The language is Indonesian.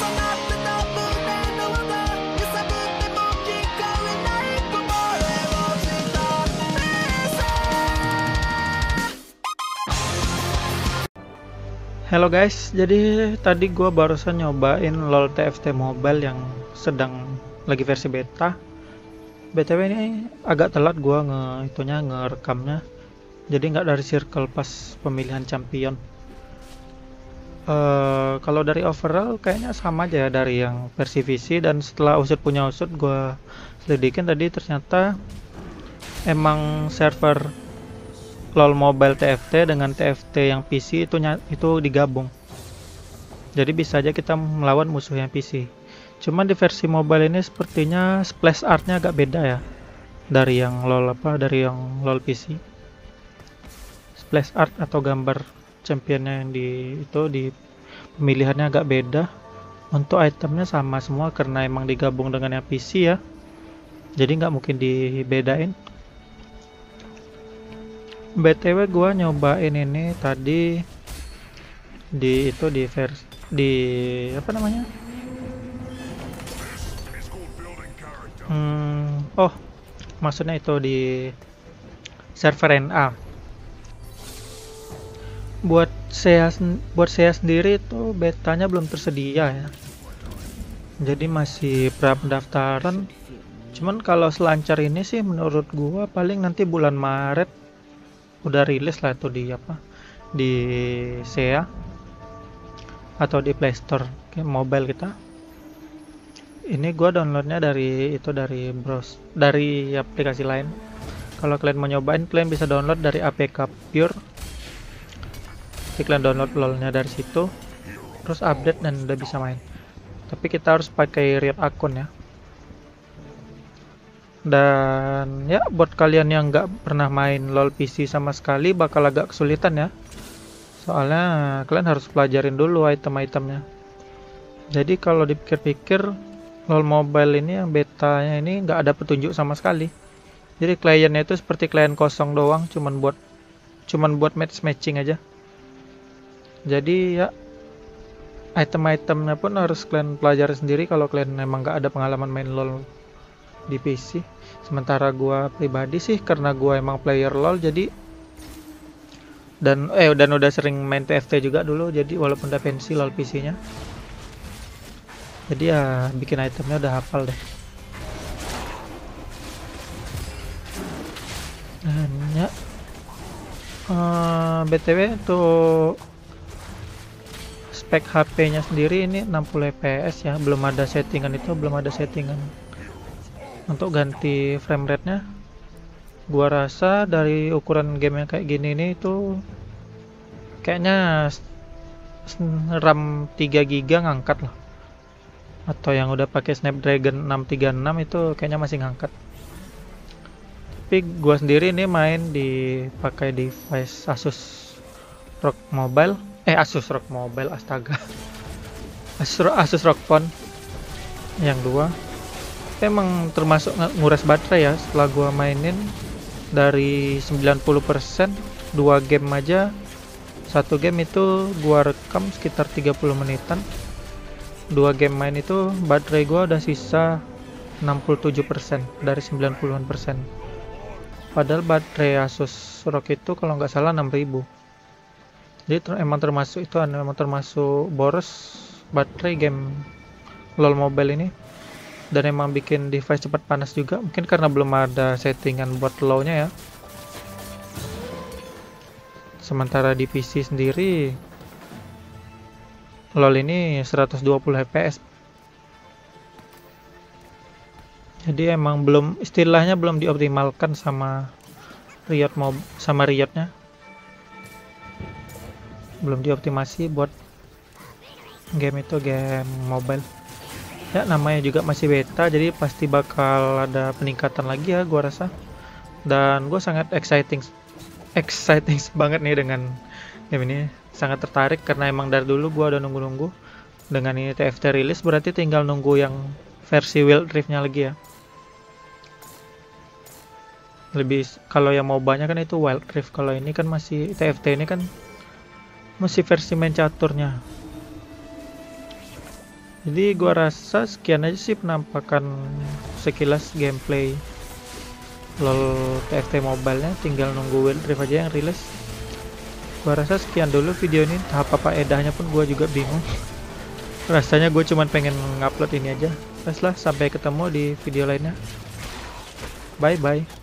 Halo guys, jadi tadi gua barusan nyobain LoL TFT Mobile yang sedang lagi versi beta. BTW ini agak telat gua nge itunya ngerekamnya. Jadi nggak dari circle pas pemilihan champion. Eh kalau dari overall kayaknya sama aja ya dari yang versi VC dan setelah usut punya usut gua selidikin tadi ternyata emang server LoL Mobile TFT dengan TFT yang PC itu itu digabung. Jadi bisa aja kita melawan musuh yang PC. Cuman di versi mobile ini sepertinya splash artnya agak beda ya dari yang LoL apa dari yang LoL PC. Splash art atau gambar championnya yang di itu di pemilihannya agak beda. Untuk itemnya sama semua karena emang digabung dengan yang PC ya. Jadi nggak mungkin dibedain. BTW gua nyobain ini tadi di itu di vers di apa namanya? Hmm, oh, maksudnya itu di server NA. Buat saya buat saya sendiri itu betanya belum tersedia ya. Jadi masih pra pendaftaran. Cuman kalau selancar ini sih menurut gua paling nanti bulan Maret udah rilis lah itu di apa di SEA atau di Play Store mobile kita ini gua downloadnya dari itu dari bros dari aplikasi lain kalau kalian mau nyobain kalian bisa download dari APK Pure Kalian download lolnya dari situ terus update dan udah bisa main. Tapi kita harus pakai real akun ya. Dan ya buat kalian yang nggak pernah main LoL PC sama sekali bakal agak kesulitan ya. Soalnya kalian harus pelajarin dulu item-itemnya. Jadi kalau dipikir-pikir LoL mobile ini yang betanya ini nggak ada petunjuk sama sekali. Jadi kliennya itu seperti klien kosong doang cuman buat cuman buat match matching aja jadi ya item-itemnya pun harus kalian pelajari sendiri kalau kalian memang nggak ada pengalaman main LoL di PC. Sementara gua pribadi sih karena gua emang player LoL jadi dan eh dan udah sering main TFT juga dulu jadi walaupun udah pensi LoL PC-nya. Jadi ya bikin itemnya udah hafal deh. Dan ya eh, BTW tuh spek HP-nya sendiri ini 60 fps ya, belum ada settingan itu, belum ada settingan. Untuk ganti frame rate-nya gua rasa dari ukuran game yang kayak gini nih itu kayaknya RAM 3 GB ngangkat lah. Atau yang udah pakai Snapdragon 636 itu kayaknya masih ngangkat. Tapi gua sendiri ini main di pakai device Asus ROG Mobile eh Asus ROG Mobile astaga. Asus, Asus ROG Phone. Yang dua. Emang termasuk nguras baterai ya setelah gua mainin. Dari 90% dua game aja. Satu game itu gua rekam sekitar 30 menitan. Dua game main itu baterai gua udah sisa 67% dari 90-an persen. Padahal baterai Asus ROG itu kalau nggak salah 6000 jadi emang termasuk itu emang termasuk boros baterai game LoL Mobile ini. Dan emang bikin device cepat panas juga. Mungkin karena belum ada settingan buat low-nya ya. Sementara di PC sendiri LoL ini 120 fps jadi emang belum istilahnya belum dioptimalkan sama Riot mob sama Riotnya belum dioptimasi buat game itu game mobile. Ya namanya juga masih beta jadi pasti bakal ada peningkatan lagi ya gua rasa. Dan gue sangat exciting exciting banget nih dengan game ini. Sangat tertarik karena emang dari dulu gua udah nunggu-nunggu dengan ini TFT rilis berarti tinggal nunggu yang versi Wild Rift-nya lagi ya. Lebih kalau yang mau banyak kan itu Wild Rift kalau ini kan masih TFT ini kan masih versi main caturnya Jadi gua rasa sekian aja sih penampakan sekilas gameplay LoL TFT Mobile-nya tinggal nunggu Wild Rift aja yang rilis. Gua rasa sekian dulu video ini. Tahap apa edahnya pun gua juga bingung. Rasanya gue cuman pengen ngupload ini aja. Baiklah, sampai ketemu di video lainnya. Bye bye.